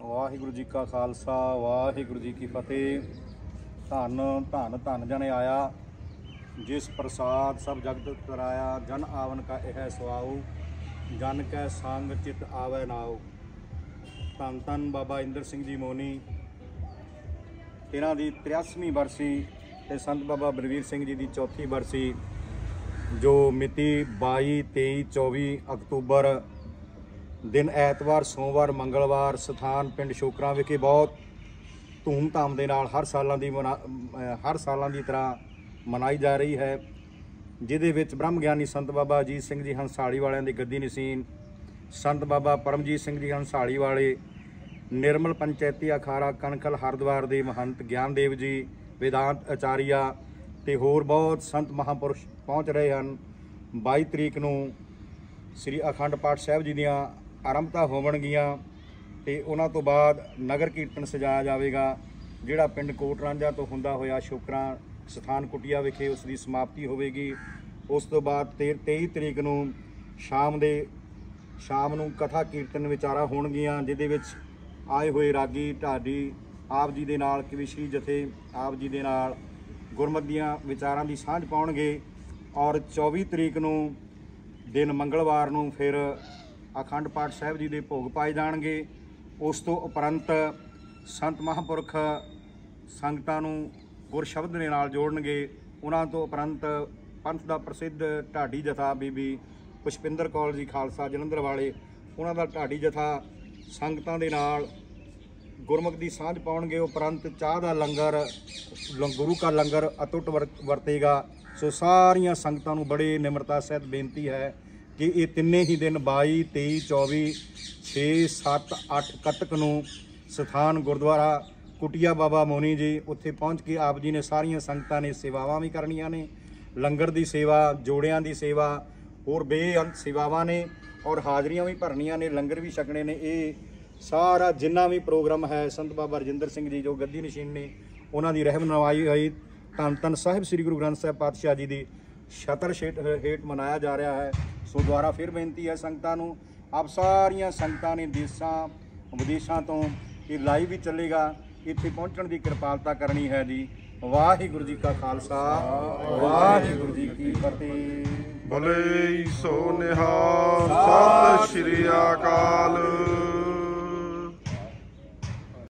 ਵਾਹਿਗੁਰੂ ਜੀ ਕਾ ਖਾਲਸਾ, ਵਾਹਿਗੁਰੂ ਜੀ ਕੀ ਫਤਿਹ। ਧੰਨ ਧੰਨ ਧੰਨ ਜਣੇ ਆਇਆ, ਜਿਸ ਪ੍ਰਸਾਦ ਸਭ ਜਗਤ ਕਰਾਇਆ ਜਨ ਆਵਨ ਕਾ ਇਹ ਸਵਾਉ ਜਨ ਕੈ ਸੰਗ ਚਿਤ ਆਵੈ ਨਾਉ। ਧੰਨ ਧੰਨ ਬਾਬਾ ਇੰਦਰ ਸਿੰਘ ਜੀ ਮੋਨੀ, ਇਹਨਾਂ ਦੀ 83ਵੀਂ ਬਰਸੀ ਤੇ ਸੰਤ ਬਾਬਾ ਬਲਵੀਰ ਸਿੰਘ ਜੀ ਦੀ ਚੌਥੀ ਬਰਸੀ, ਜੋ ਮਿਤੀ 22 23 24 ਅਕਤੂਬਰ ਦਿਨ ਐਤਵਾਰ, ਸੋਮਵਾਰ, ਮੰਗਲਵਾਰ, ਸਥਾਨ ਪਿੰਡ ਸ਼ੋਕਰਾਂ ਵਿਖੇ ਬਹੁਤ ਧੂਮ-ਧਾਮ ਦੇ ਨਾਲ ਹਰ ਸਾਲਾਂ ਦੀ ਮਨਾ- ਹਰ ਸਾਲਾਂ ਦੀ ਤਰ੍ਹਾਂ ਮਨਾਈ ਜਾ ਰਹੀ ਹੈ, ਜਿਹਦੇ ਵਿੱਚ ਬ੍ਰਹਮ ਗਿਆਨੀ ਸੰਤ ਬਾਬਾ ਅਜੀਤ ਸਿੰਘ ਜੀ ਹੰਸਾਲੀ ਵਾਲਿਆਂ ਦੀ ਗੱਦੀ ਨਸੀਨ, ਸੰਤ ਬਾਬਾ ਪਰਮਜੀਤ ਸਿੰਘ ਜੀ ਹੰਸਾਲੀ ਵਾਲੇ, ਨਿਰਮਲ ਪੰਚਾਇਤੀ ਅਖਾਰਾ ਕਣਕਲ ਹਰਦੁਆਰ ਦੇ ਮਹੰਤ ਗਿਆਨਦੇਵ ਜੀ, ਵੇਦਾਂਤ ਆਚਾਰੀਆ ਤੇ ਹੋਰ ਬਹੁਤ ਸੰਤ ਮਹਾਪੁਰਸ਼ ਪਹੁੰਚ ਰਹੇ ਹਨ। 22 ਤਰੀਕ ਨੂੰ ਸ੍ਰੀ ਅਖੰਡ ਪਾਠ ਸਾਹਿਬ ਜੀ ਦੀਆਂ ਆਰੰਭਤਾ ਹੋਵਣਗੀਆਂ ਤੇ ਉਹਨਾਂ ਤੋਂ ਬਾਅਦ ਨਗਰ ਕੀਰਤਨ ਸਜਾਇਆ ਜਾਵੇਗਾ, ਜਿਹੜਾ ਪਿੰਡ ਕੋਟ ਰਾਂਝਾ ਤੋਂ ਹੁੰਦਾ ਹੋਇਆ ਸ਼ੁਕਰਾਂ ਸਥਾਨ ਕੁਟਿਆ ਵਿਖੇ ਉਸ ਦੀ ਸਮਾਪਤੀ ਹੋਵੇਗੀ। ਉਸ ਤੋਂ ਬਾਅਦ ਤੇ- 23 ਤਰੀਕ ਨੂੰ ਸ਼ਾਮ ਦੇ ਸ਼ਾਮ ਨੂੰ ਕਥਾ ਕੀਰਤਨ ਵਿਚਾਰਾ ਹੋਣਗੀਆਂ, ਜਿਹਦੇ ਵਿੱਚ ਆਏ ਹੋਏ ਰਾਗੀ ਢਾਡੀ ਆਪ ਜੀ ਦੇ ਨਾਲ ਕਵਿਸ਼ਰੀ ਜਥੇ ਆਪ ਜੀ ਦੇ ਨਾਲ ਗੁਰਮਤ ਦੀਆਂ ਵਿਚਾਰਾਂ ਦੀ ਸਾਂਝ ਪਾਉਣਗੇ ਔਰ 24 ਤਰੀਕ ਨੂੰ ਦਿਨ ਮੰਗਲਵਾਰ ਨੂੰ ਫਿਰ ਅਖੰਡ ਪਾਠ ਸਾਹਿਬ ਜੀ ਦੇ ਭੋਗ ਪਾਏ ਜਾਣਗੇ। ਉਸ ਤੋਂ ਉਪਰੰਤ ਸੰਤ ਮਹਾਂਪੁਰਖ ਸੰਗਤਾਂ ਨੂੰ ਗੁਰ ਸ਼ਬਦ ਦੇ ਨਾਲ ਜੋੜਨਗੇ। ਉਹਨਾਂ ਤੋਂ ਉਪਰੰਤ ਪੰਥ ਦਾ ਪ੍ਰਸਿੱਧ ਢਾਡੀ ਜਥਾ ਬੀਬੀ ਪੁਸ਼ਪਿੰਦਰ ਕੌਰ ਜੀ ਖਾਲਸਾ ਜਲੰਧਰ ਵਾਲੇ, ਉਹਨਾਂ ਦਾ ਢਾਡੀ ਜਥਾ ਸੰਗਤਾਂ ਦੇ ਨਾਲ ਗੁਰਮੁਖ ਦੀ ਸਾਂਝ ਪਾਉਣਗੇ। ਉਪਰੰਤ ਚਾਹ ਦਾ ਲੰਗਰ, ਲ- ਗੁਰੂ ਕਾ ਲੰਗਰ ਅਟੁੱਟ ਵਰ- ਵਰਤੇਗਾ। ਸੋ ਸਾਰੀਆਂ ਸੰਗਤਾਂ ਨੂੰ ਬੜੇ ਨਿਮਰਤਾ ਸਹਿਤ ਬੇਨਤੀ ਹੈ ਕਿ ਇਹ ਤਿੰਨੇ ਹੀ ਦਿਨ 22 23 24 6 7 8 ਕੱਤਕ ਨੂੰ ਸਥਾਨ ਗੁਰਦੁਆਰਾ ਕੁਟਿਆ ਬਾਬਾ ਮੋਨੀ ਜੀ ਉੱਥੇ ਪਹੁੰਚ ਕੇ ਆਪ ਜੀ ਨੇ ਸਾਰੀਆਂ ਸੰਗਤਾਂ ਨੇ ਸੇਵਾਵਾਂ ਵੀ ਕਰਨੀਆਂ ਨੇ, ਲੰਗਰ ਦੀ ਸੇਵਾ, ਜੋੜਿਆਂ ਦੀ ਸੇਵਾ, ਹੋਰ ਬੇਅੰਤ ਸੇਵਾਵਾਂ ਨੇ ਔਰ ਹਾਜ਼ਰੀਆਂ ਵੀ ਭਰਨੀਆਂ ਨੇ, ਲੰਗਰ ਵੀ ਛਕਣੇ ਨੇ, ਇਹ ਸਾਰਾ ਜਿੰਨਾ ਵੀ ਪ੍ਰੋਗਰਾਮ ਹੈ ਸੰਤ ਬਾਬਾ ਰਜਿੰਦਰ ਸਿੰਘ ਜੀ ਜੋ ਗੱਦੀ ਨਸ਼ੀਨ ਨੇ, ਉਹਨਾਂ ਦੀ ਰਹਿਨਮਾਈ ਹੋਈ। ਧੰਨ ਧੰਨ ਸਾਹਿਬ ਸ੍ਰੀ ਗੁਰੂ ਗ੍ਰੰਥ ਸਾਹਿਬ ਪਾਤਸ਼ਾਹ ਜੀ ਦੀ ਛਤਰ ਛੇਟ ਹੇਠ ਮਨਾਇਆ ਜਾ ਰਿਹਾ ਹੈ। ਸੋ ਦੁਆਰਾ ਫਿਰ ਬੇਨਤੀ ਹੈ ਸੰਗਤਾਂ ਨੂੰ, ਆਪ ਸਾਰੀਆਂ ਸੰਗਤਾਂ ਨੇ ਦੇਸ਼ਾਂ ਵਿਦੇਸ਼ਾਂ ਤੋਂ ਇਹ ਲਾਈਵ ਵੀ ਚੱਲੇਗਾ। ਇੱਥੇ ਪਹੁੰਚਣ ਦੀ ਕਿਰਪਾਲਤਾ ਕਰਨੀ ਹੈ ਜੀ। ਵਾਹਿਗੁਰੂ ਜੀ ਕਾ ਖਾਲਸਾ। ਵਾਹਿਗੁਰੂ ਜੀ ਕੀ ਫਤਿਹ। ਭਲੇ ਸੋ ਨਿਹਾਲ। ਸਤਿ ਸ਼੍ਰੀ ਅਕਾਲ।